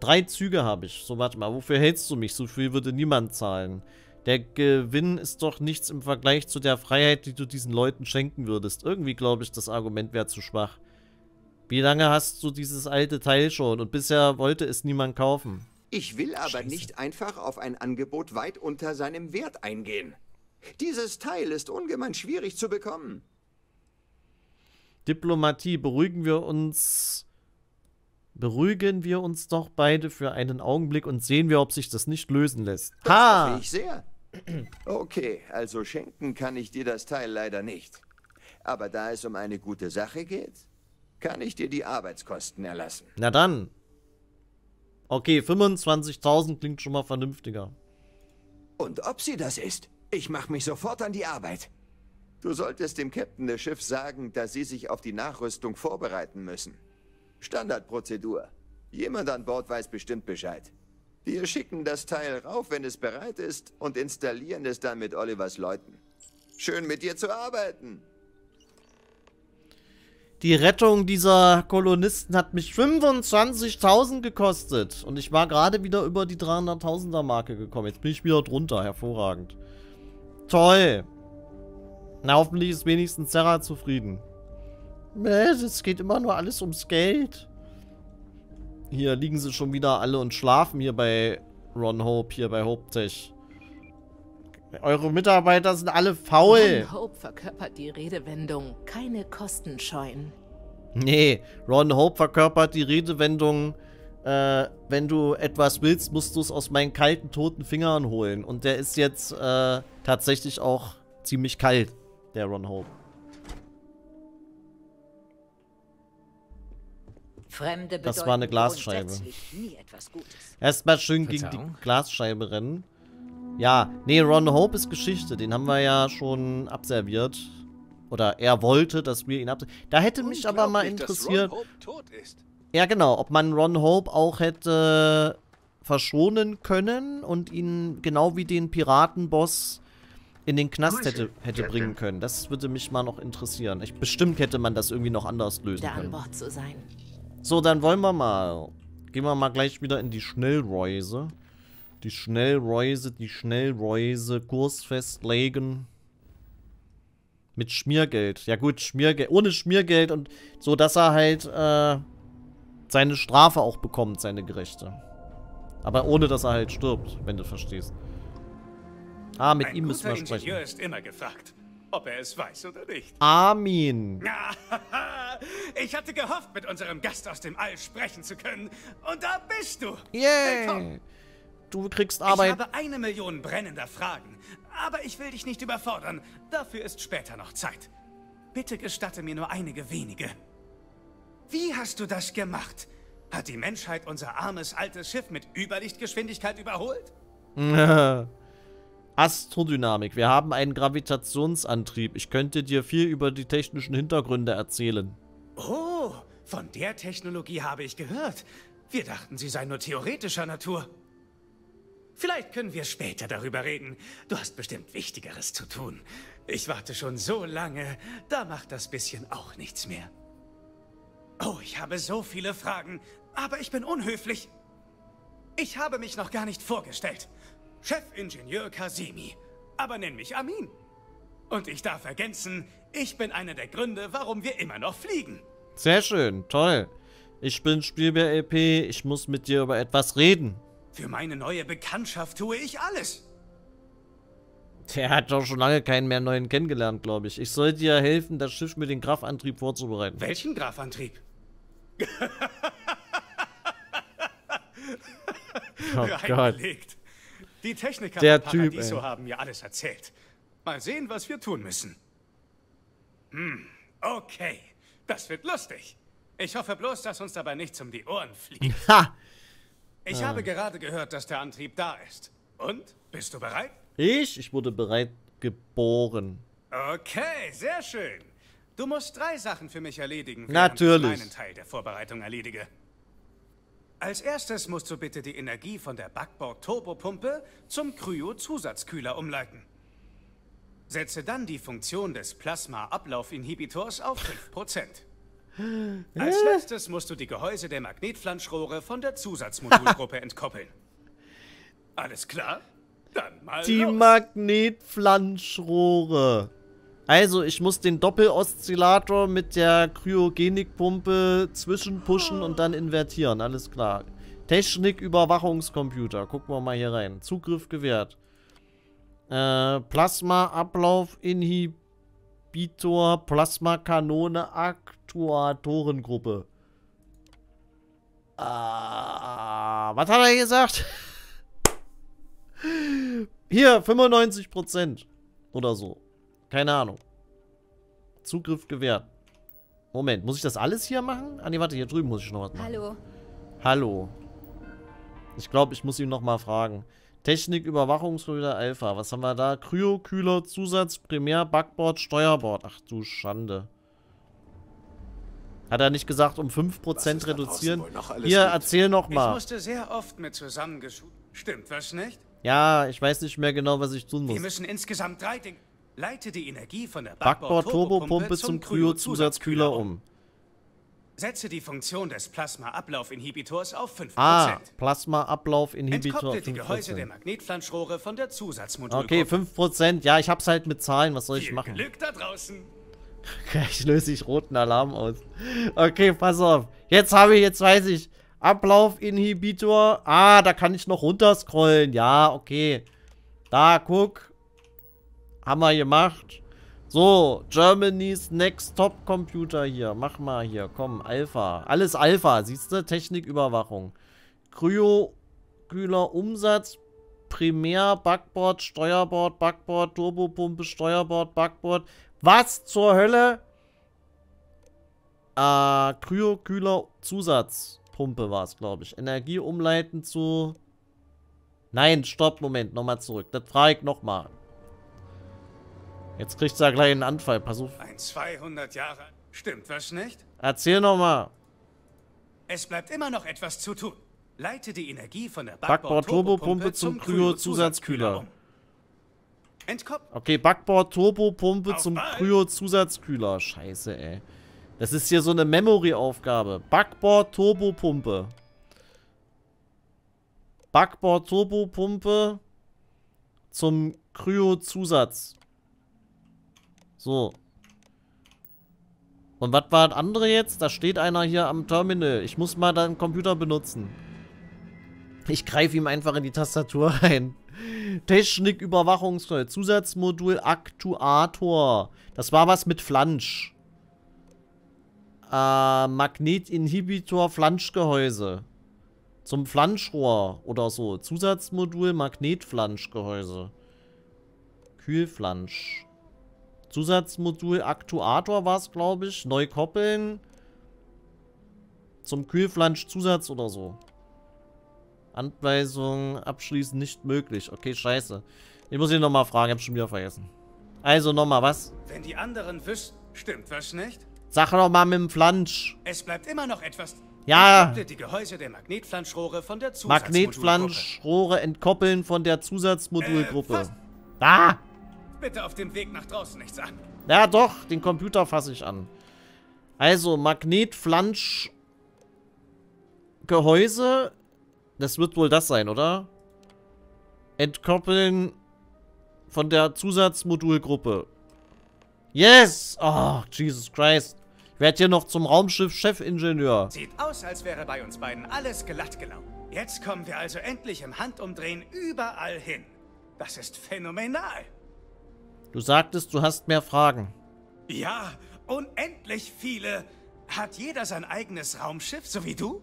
Drei Züge habe ich. So, warte mal, wofür hältst du mich? So viel würde niemand zahlen. Der Gewinn ist doch nichts im Vergleich zu der Freiheit, die du diesen Leuten schenken würdest. Irgendwie glaube ich, das Argument wäre zu schwach. Wie lange hast du dieses alte Teil schon? Und bisher wollte es niemand kaufen. Ich will aber Scheiße. nicht einfach auf ein Angebot weit unter seinem Wert eingehen. Dieses Teil ist ungemein schwierig zu bekommen. Diplomatie, beruhigen wir uns beruhigen wir uns doch beide für einen Augenblick und sehen wir, ob sich das nicht lösen lässt. Das Ha! ich sehr. Okay, also schenken kann ich dir das Teil leider nicht. Aber da es um eine gute Sache geht, kann ich dir die Arbeitskosten erlassen. Na dann. Okay, 25.000 klingt schon mal vernünftiger. Und ob sie das ist? Ich mache mich sofort an die Arbeit. Du solltest dem Captain des Schiffs sagen, dass sie sich auf die Nachrüstung vorbereiten müssen. Standardprozedur. Jemand an Bord weiß bestimmt Bescheid. Wir schicken das Teil rauf, wenn es bereit ist, und installieren es dann mit Olivers Leuten. Schön mit dir zu arbeiten. Die Rettung dieser Kolonisten hat mich 25.000 gekostet. Und ich war gerade wieder über die 300.000er Marke gekommen. Jetzt bin ich wieder drunter. Hervorragend. Toll. Na, hoffentlich ist wenigstens Sarah zufrieden. Es geht immer nur alles ums Geld. Hier liegen sie schon wieder alle und schlafen hier bei Ron Hope, hier bei Hope Tech. Eure Mitarbeiter sind alle faul. Ron Hope verkörpert die Redewendung, keine Kosten scheuen. Nee, Ron Hope verkörpert die Redewendung, äh, wenn du etwas willst, musst du es aus meinen kalten, toten Fingern holen. Und der ist jetzt äh, tatsächlich auch ziemlich kalt, der Ron Hope. Fremde Das war eine Glasscheibe. grundsätzlich nie etwas Gutes. Erstmal schön gegen die Verzeihung? Glasscheibe rennen. Ja, nee, Ron Hope ist Geschichte. Den haben wir ja schon abserviert. Oder er wollte, dass wir ihn abservieren. Da hätte mich aber mal interessiert. Ron Hope tot ist. Ja, genau. Ob man Ron Hope auch hätte verschonen können und ihn genau wie den Piratenboss in den Knast hätte, hätte bringen können. Das würde mich mal noch interessieren. Ich, bestimmt hätte man das irgendwie noch anders lösen an können. Bord zu sein. So, dann wollen wir mal. Gehen wir mal gleich wieder in die Schnellreise. Die Schnellreise, die Schnellreise, Kurs festlegen. Mit Schmiergeld. Ja gut, Schmiergeld. Ohne Schmiergeld und so, dass er halt äh, seine Strafe auch bekommt, seine gerechte. Aber ohne, dass er halt stirbt, wenn du verstehst. Ah, mit Ein ihm müssen wir sprechen. Ingenieur ist immer gefragt, ob er es weiß oder nicht. Armin. Ich hatte gehofft, mit unserem Gast aus dem All sprechen zu können. Und da bist du. Yay. Willkommen. Du kriegst Ich Arbeit. habe eine Million brennender Fragen. Aber ich will dich nicht überfordern. Dafür ist später noch Zeit. Bitte gestatte mir nur einige wenige. Wie hast du das gemacht? Hat die Menschheit unser armes altes Schiff mit Überlichtgeschwindigkeit überholt? Astrodynamik. Wir haben einen Gravitationsantrieb. Ich könnte dir viel über die technischen Hintergründe erzählen. Oh, von der Technologie habe ich gehört. Wir dachten, sie sei nur theoretischer Natur. Vielleicht können wir später darüber reden. Du hast bestimmt Wichtigeres zu tun. Ich warte schon so lange, da macht das bisschen auch nichts mehr. Oh, ich habe so viele Fragen, aber ich bin unhöflich. Ich habe mich noch gar nicht vorgestellt. Chefingenieur Kasimi. Aber nenn mich Amin. Und ich darf ergänzen, ich bin einer der Gründe, warum wir immer noch fliegen. Sehr schön, toll. Ich bin Spielbär LP, ich muss mit dir über etwas reden. Für meine neue Bekanntschaft tue ich alles. Der hat doch schon lange keinen mehr neuen kennengelernt, glaube ich. Ich soll dir helfen, das Schiff mit dem Kraftantrieb vorzubereiten. Welchen Grafantrieb? Oh Gott. Die Techniker Der von Typ, Paradiso ey. haben mir alles erzählt. Mal sehen, was wir tun müssen. Hm, okay. Das wird lustig. Ich hoffe bloß, dass uns dabei nichts um die Ohren fliegt. Ha! Ich Ah. habe gerade gehört, dass der Antrieb da ist. Und? Bist du bereit? Ich? Ich wurde bereit geboren. Okay, sehr schön. Du musst drei Sachen für mich erledigen, Natürlich. ich meinen Teil der Vorbereitung erledige. Als erstes musst du bitte die Energie von der Backbord-Turbopumpe zum Kryo-Zusatzkühler umleiten. Setze dann die Funktion des Plasma-Ablaufinhibitors auf 5%. Als letztes musst du die Gehäuse der Magnetflanschrohre von der Zusatzmodulgruppe entkoppeln. Alles klar? Dann mal Die los. Magnetflanschrohre. Also, ich muss den Doppeloszillator mit der Kryogenikpumpe zwischenpushen und dann invertieren. Alles klar. Technik-Überwachungscomputer. Gucken wir mal hier rein. Zugriff gewährt. Äh, Plasma-Ablauf-Inhibitor, Plasmakanone, Aktuatorengruppe. Ah, was hat er gesagt? Hier, 95% oder so. Keine Ahnung. Zugriff gewährt. Moment, muss ich das alles hier machen? Ah, ne, warte, hier drüben muss ich noch was machen. Hallo. Hallo. Ich glaube, ich muss ihn noch mal fragen. Technik, Überwachungsröder, Alpha. Was haben wir da? Kryo, Kühler, Zusatz, Primär, Backboard, Steuerbord. Ach du Schande. Hat er nicht gesagt, um 5% reduzieren? Hier, gibt? erzähl noch mal. Ich musste sehr oft mit zusammengeschult. Stimmt was nicht? Ja, ich weiß nicht mehr genau, was ich tun muss. Wir müssen insgesamt drei Dinge... Leite die Energie von der Backbord-Turbopumpe zum Kryo-Zusatzkühler um. Setze die Funktion des Plasma-Ablauf-Inhibitors auf 5%. Ah, Plasma-Ablauf-Inhibitor Entkopple die Gehäuse der Magnetflanschrohre von der Zusatzmodul. Okay, 5%. Ja, ich hab's halt mit Zahlen. Was soll ich machen? Glück da draußen. Gleich löse ich roten Alarm aus. Okay, pass auf. Jetzt habe ich, jetzt weiß ich. Ablauf-Inhibitor. Ah, da kann ich noch runterscrollen. Ja, okay. Da, guck. Haben wir gemacht. So, Germany's Next Top Computer hier. Mach mal hier, komm, Alpha. Alles Alpha, siehst du? Techniküberwachung. Kryo, Kühler, Umsatz, Primär, Backboard, Steuerbord, Backboard, Turbopumpe, Steuerbord, Backboard. Was zur Hölle? Äh, Kryo, Kühler, Zusatzpumpe war es, glaube ich. Energie umleiten zu... Nein, stopp, Moment, nochmal zurück. Das frage ich nochmal. Jetzt kriegt er gleich einen Anfall. Pass auf. Ein 200 Jahre. Stimmt was nicht? Erzähl nochmal. Es bleibt immer noch etwas zu tun. Leite die Energie von der Backbord-Turbopumpe zum Kryo-Zusatzkühler um. Okay, Backbord-Turbopumpe zum Kryo-Zusatzkühler. Scheiße, ey. Das ist hier so eine Memory-Aufgabe. Backbord-Turbopumpe. Backbord-Turbopumpe zum Kryo-Zusatz. So. Und was war das andere jetzt? Da steht einer hier am Terminal. Ich muss mal deinen Computer benutzen. Ich greife ihm einfach in die Tastatur rein. Technik, Überwachungssteuer, Zusatzmodul, Aktuator. Das war was mit Flansch. Äh, Magnetinhibitor, Flanschgehäuse. Zum Flanschrohr oder so. Zusatzmodul, Magnetflanschgehäuse. Kühlflansch. Zusatzmodul Aktuator war es, glaube ich. Neu koppeln. Zum Kühlflansch-Zusatz oder so. Anweisung abschließen nicht möglich. Okay, scheiße. Ich muss ihn nochmal fragen, ich hab schon wieder vergessen. Also nochmal, was? Wenn die anderen wüssten, stimmt was nicht? Sag nochmal mit dem Flansch. Es bleibt immer noch etwas. Ja. Die Gehäuse der Magnetflanschrohre von der Magnetflanschrohre entkoppeln von der Zusatzmodulgruppe. Äh, ah! Bitte auf dem Weg nach draußen nichts an. Ja, doch. Den Computer fasse ich an. Also, Magnetflansch... Gehäuse. Das wird wohl das sein, oder? Entkoppeln von der Zusatzmodulgruppe. Yes! Oh, Jesus Christ. Ich werde hier noch zum Raumschiff-Chefingenieur. Sieht aus, als wäre bei uns beiden alles glatt gelaufen. Jetzt kommen wir also endlich im Handumdrehen überall hin. Das ist phänomenal. Du sagtest, du hast mehr Fragen. Ja, unendlich viele. Hat jeder sein eigenes Raumschiff, so wie du?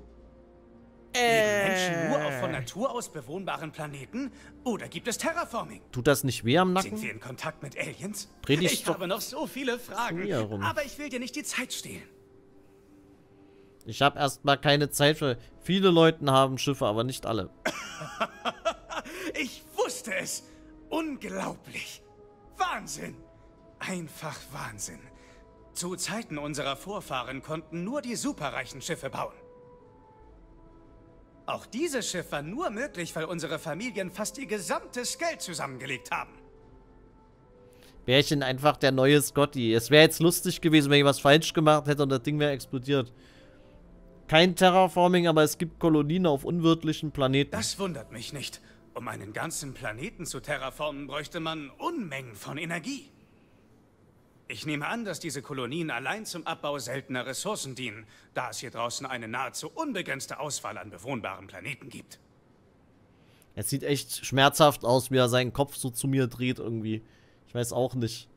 Äh. Menschen nur auf von Natur aus bewohnbaren Planeten? Oder gibt es Terraforming? Tut das nicht weh am Nacken? Sind wir in Kontakt mit Aliens? Dreh dich ich habe noch so viele Fragen, aber ich will dir nicht die Zeit stehlen. Ich habe erstmal keine Zeit für... Viele Leute haben Schiffe, aber nicht alle. ich wusste es. Unglaublich. Wahnsinn! Einfach Wahnsinn. Zu Zeiten unserer Vorfahren konnten nur die superreichen Schiffe bauen. Auch dieses Schiff war nur möglich, weil unsere Familien fast ihr gesamtes Geld zusammengelegt haben. Bärchen einfach der neue Scotty. Es wäre jetzt lustig gewesen, wenn ich was falsch gemacht hätte und das Ding wäre explodiert. Kein Terraforming, aber es gibt Kolonien auf unwirtlichen Planeten. Das wundert mich nicht. Um einen ganzen Planeten zu terraformen, bräuchte man Unmengen von Energie. Ich nehme an, dass diese Kolonien allein zum Abbau seltener Ressourcen dienen, da es hier draußen eine nahezu unbegrenzte Auswahl an bewohnbaren Planeten gibt. Es sieht echt schmerzhaft aus, wie er seinen Kopf so zu mir dreht irgendwie. Ich weiß auch nicht.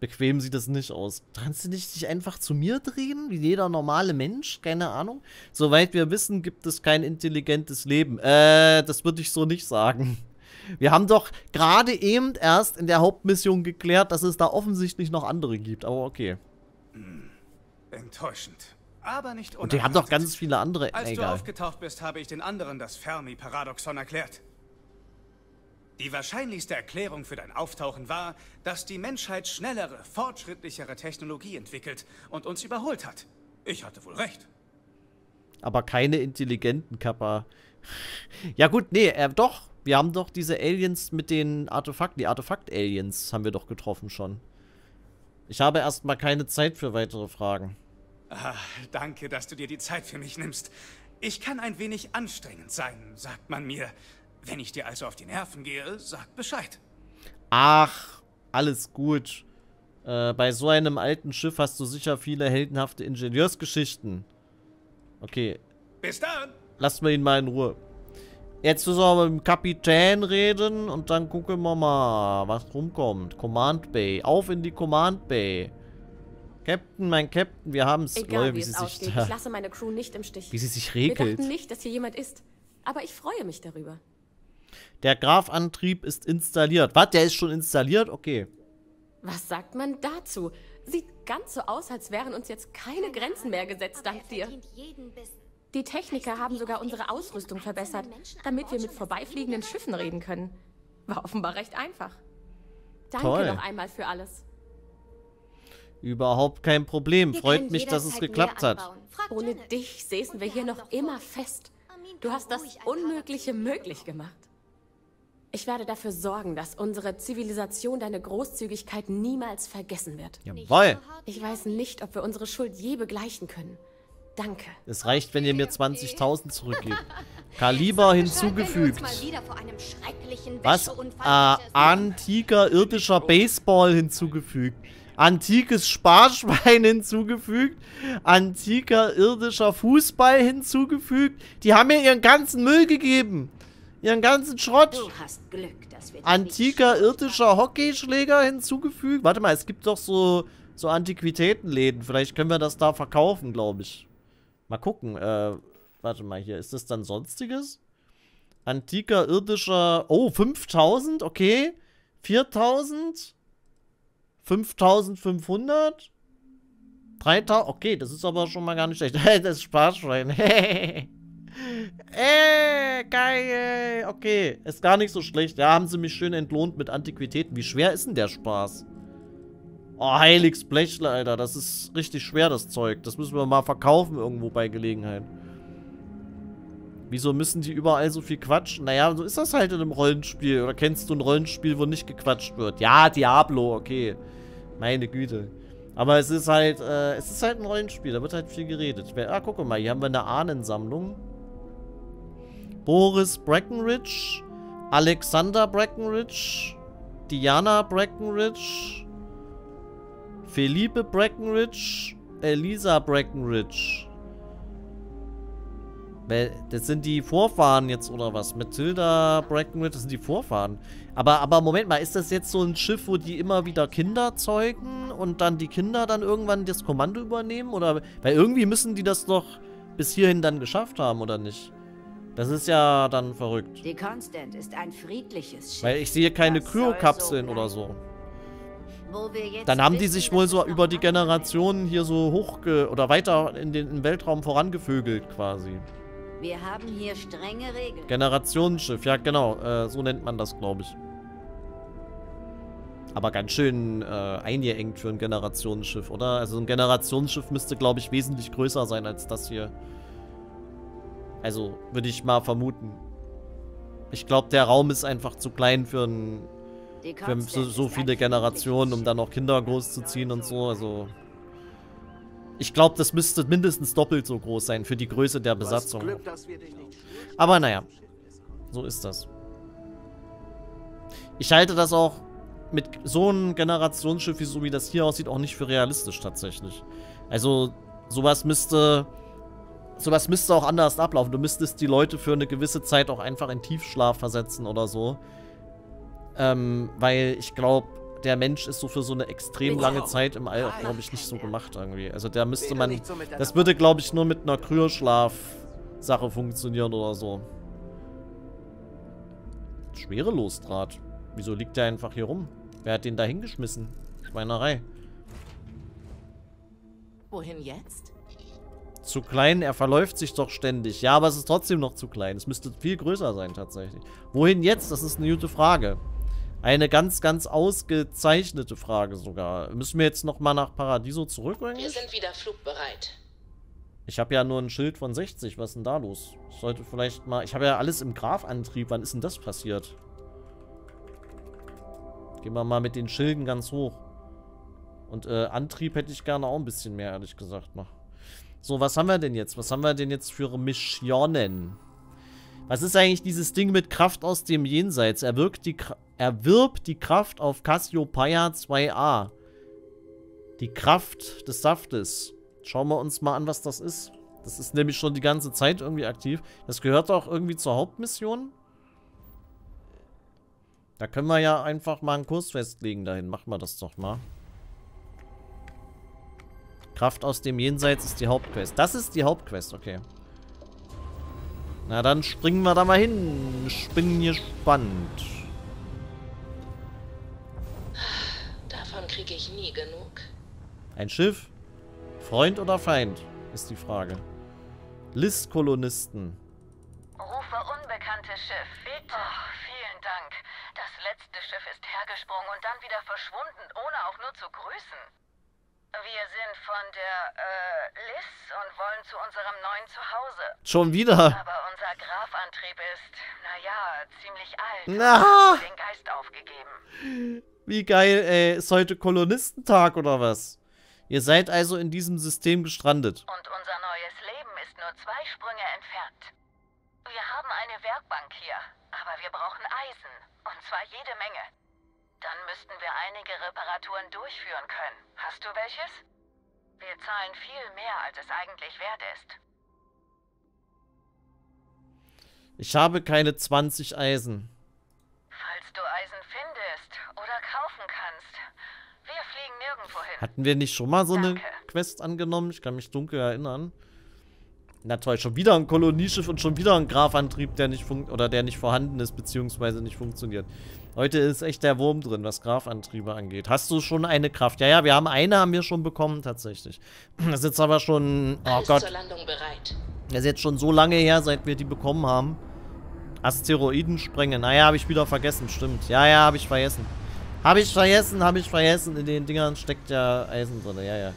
Bequem sieht das nicht aus. Kannst du nicht dich einfach zu mir drehen, wie jeder normale Mensch? Keine Ahnung. Soweit wir wissen, gibt es kein intelligentes Leben. Äh, das würde ich so nicht sagen. Wir haben doch gerade eben erst in der Hauptmission geklärt, dass es da offensichtlich noch andere gibt. Aber okay. Hm. Enttäuschend. Aber nicht Und die haben doch ganz viele andere. Als Egal. du aufgetaucht bist, habe ich den anderen das Fermi-Paradoxon erklärt. Die wahrscheinlichste Erklärung für dein Auftauchen war, dass die Menschheit schnellere, fortschrittlichere Technologie entwickelt und uns überholt hat. Ich hatte wohl recht. Aber keine intelligenten Kappa. ja gut, nee, äh, doch. Wir haben doch diese Aliens mit den Artefakten. Die Artefakt-Aliens haben wir doch getroffen schon. Ich habe erstmal keine Zeit für weitere Fragen. Ah, danke, dass du dir die Zeit für mich nimmst. Ich kann ein wenig anstrengend sein, sagt man mir. Wenn ich dir also auf die Nerven gehe, sag Bescheid. Ach, alles gut. Äh, bei so einem alten Schiff hast du sicher viele heldenhafte Ingenieursgeschichten. Okay. Bis dann. Lassen wir ihn mal in Ruhe. Jetzt müssen wir mit dem Kapitän reden und dann gucken wir mal, was rumkommt. Command Bay. Auf in die Command Bay. Captain, mein Captain, wir haben es. Egal, wie wie sie es sich ausgeht, da, ich lasse meine Crew nicht im Stich. wie sie sich Wir regelt. dachten nicht, dass hier jemand ist. Aber ich freue mich darüber. Der Grafantrieb ist installiert. Was? Der ist schon installiert? Okay. Was sagt man dazu? Sieht ganz so aus, als wären uns jetzt keine Grenzen mehr gesetzt, dank dir. Die Techniker haben sogar unsere Ausrüstung verbessert, damit wir mit vorbeifliegenden Schiffen reden können. War offenbar recht einfach. Danke Toll. noch einmal für alles. Überhaupt kein Problem. Wir Freut mich, dass es geklappt hat. Ohne dich säßen wir hier noch immer fest. Du hast das Unmögliche möglich gemacht. Ich werde dafür sorgen, dass unsere Zivilisation deine Großzügigkeit niemals vergessen wird. Jawoll. Ich weiß nicht, ob wir unsere Schuld je begleichen können. Danke. Es reicht, wenn ihr mir 20.000 zurückgebt. Kaliber hinzugefügt. Was? Äh, antiker irdischer Baseball hinzugefügt. Antikes Sparschwein hinzugefügt. Antiker irdischer Fußball hinzugefügt. Die haben mir ihren ganzen Müll gegeben. Ihren ganzen Schrott. Glück, Antiker irdischer Hockeyschläger hinzugefügt. Warte mal, es gibt doch so, so Antiquitätenläden. Vielleicht können wir das da verkaufen, glaube ich. Mal gucken. Äh, warte mal hier. Ist das dann sonstiges? Antiker irdischer... Oh, 5000? Okay. 4000? 5500? 3000? Okay, das ist aber schon mal gar nicht schlecht. das ist Sparschwein. Ey, geil. Okay, ist gar nicht so schlecht. Ja, haben sie mich schön entlohnt mit Antiquitäten. Wie schwer ist denn der Spaß? Oh, heiliges Blechle, Alter. Das ist richtig schwer, das Zeug. Das müssen wir mal verkaufen irgendwo bei Gelegenheit. Wieso müssen die überall so viel quatschen? Naja, so ist das halt in einem Rollenspiel. Oder kennst du ein Rollenspiel, wo nicht gequatscht wird? Ja, Diablo, okay. Meine Güte. Aber es ist halt, äh, es ist halt ein Rollenspiel. Da wird halt viel geredet. Ah, guck mal, hier haben wir eine Ahnensammlung. Boris Breckenridge, Alexander Breckenridge, Diana Breckenridge, Felipe Breckenridge, Elisa Breckenridge. Weil, Das sind die Vorfahren jetzt, oder was? Matilda Breckenridge, das sind die Vorfahren. Aber, aber Moment mal, ist das jetzt so ein Schiff, wo die immer wieder Kinder zeugen und dann die Kinder dann irgendwann das Kommando übernehmen? Oder, weil irgendwie müssen die das doch bis hierhin dann geschafft haben, oder nicht? Das ist ja dann verrückt. Die Constant ist ein friedliches Schiff. Weil ich sehe keine Kryokapseln so oder so. Dann haben die sich wohl so über die Generationen hier so hochge... oder weiter in den Weltraum vorangevögelt quasi. Wir haben hier strenge Regeln. Generationsschiff, ja genau, äh, so nennt man das, glaube ich. Aber ganz schön äh, eingeengt für ein Generationsschiff, oder? Also ein Generationsschiff müsste, glaube ich, wesentlich größer sein als das hier. Also, würde ich mal vermuten. Ich glaube, der Raum ist einfach zu klein für, ein, für so, so viele Generationen, um dann noch Kinder großzuziehen und so. Also, ich glaube, das müsste mindestens doppelt so groß sein für die Größe der Besatzung. Aber naja, so ist das. Ich halte das auch mit so einem Generationsschiff, wie so wie das hier aussieht, auch nicht für realistisch tatsächlich. Also, sowas müsste. Sowas müsste auch anders ablaufen. Du müsstest die Leute für eine gewisse Zeit auch einfach in Tiefschlaf versetzen oder so. Ähm, weil ich glaube, der Mensch ist so für so eine extrem lange Zeit im All auch, glaube ich, nicht so gemacht irgendwie. Also der müsste man... Das würde, glaube ich, nur mit einer Kryoschlaf-Sache funktionieren oder so. Schwerelosdraht. Wieso liegt der einfach hier rum? Wer hat den da hingeschmissen? Schweinerei. Wohin jetzt? Zu klein, er verläuft sich doch ständig. Ja, aber es ist trotzdem noch zu klein. Es müsste viel größer sein tatsächlich. Wohin jetzt? Das ist eine gute Frage. Eine ganz, ganz ausgezeichnete Frage sogar. Müssen wir jetzt nochmal nach Paradiso zurück eigentlich? Wir sind wieder flugbereit. Ich habe ja nur ein Schild von 60. Was ist denn da los? Ich sollte vielleicht mal... Ich habe ja alles im Grafantrieb. Wann ist denn das passiert? Gehen wir mal mit den Schilden ganz hoch. Und äh, Antrieb hätte ich gerne auch ein bisschen mehr, ehrlich gesagt, noch. So, was haben wir denn jetzt? Was haben wir denn jetzt für Missionen? Was ist eigentlich dieses Ding mit Kraft aus dem Jenseits? Er, wirkt die, erwirbt die Kraft auf Cassiopeia 2a. Die Kraft des Saftes. Schauen wir uns mal an, was das ist. Das ist nämlich schon die ganze Zeit irgendwie aktiv. Das gehört auch irgendwie zur Hauptmission. Da können wir ja einfach mal einen Kurs festlegen dahin. Machen wir das doch mal. Kraft aus dem Jenseits ist die Hauptquest. Das ist die Hauptquest, okay. Na, dann springen wir da mal hin. Bin gespannt. Ein Schiff? Freund oder Feind? Ist die Frage. List-Kolonisten. Rufe unbekanntes Schiff. Bitte. Oh, vielen Dank. Das letzte Schiff ist hergesprungen und dann wieder verschwunden, ohne auch nur zu grüßen. Wir sind von der, äh, Liz und wollen zu unserem neuen Zuhause. Schon wieder? Aber unser Grafantrieb ist, naja, ziemlich alt. Na. den Geist aufgegeben. Wie geil, ey. Ist heute Kolonistentag oder was? Ihr seid also in diesem System gestrandet. Und unser neues Leben ist nur zwei Sprünge entfernt. Wir haben eine Werkbank hier, aber wir brauchen Eisen. Und zwar jede Menge. Dann müssten wir einige Reparaturen durchführen können. Hast du welches? Wir zahlen viel mehr, als es eigentlich wert ist. Ich habe keine 20 Eisen. Falls du Eisen findest oder kaufen kannst, wir fliegen nirgendwo hin. Hatten wir nicht schon mal so Danke. eine Quest angenommen? Ich kann mich dunkel erinnern. Na toll, schon wieder ein Kolonieschiff und schon wieder ein Grafantrieb, der nicht funkt oder der nicht vorhanden ist, beziehungsweise nicht funktioniert. Heute ist echt der Wurm drin, was Grafantriebe angeht. Hast du schon eine Kraft? Ja, ja, wir haben eine, haben wir schon bekommen, tatsächlich. Das ist jetzt aber schon... Oh Alles Gott. Das ist jetzt schon so lange her, seit wir die bekommen haben. Asteroiden sprengen. Naja, habe ich wieder vergessen, stimmt. Ja, ja, habe ich vergessen. Habe ich vergessen, habe ich vergessen. In den Dingern steckt ja Eisen drin. Ja, ja.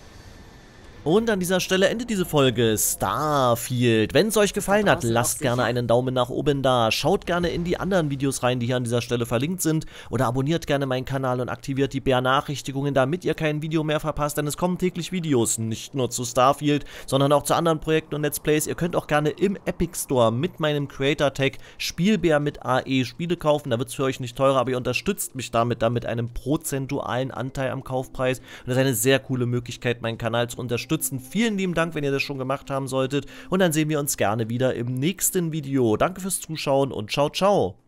Und an dieser Stelle endet diese Folge Starfield. Wenn es euch gefallen hat, lasst gerne einen Daumen nach oben da. Schaut gerne in die anderen Videos rein, die hier an dieser Stelle verlinkt sind. Oder abonniert gerne meinen Kanal und aktiviert die Benachrichtigungen, damit ihr kein Video mehr verpasst. Denn es kommen täglich Videos, nicht nur zu Starfield, sondern auch zu anderen Projekten und Let's Plays. Ihr könnt auch gerne im Epic Store mit meinem Creator-Tag Spielbär mit AE Spiele kaufen. Da wird es für euch nicht teurer, aber ihr unterstützt mich damit, damit einem prozentualen Anteil am Kaufpreis. Und das ist eine sehr coole Möglichkeit, meinen Kanal zu unterstützen unterstützen. Vielen lieben Dank, wenn ihr das schon gemacht haben solltet. Und dann sehen wir uns gerne wieder im nächsten Video. Danke fürs Zuschauen und ciao, ciao.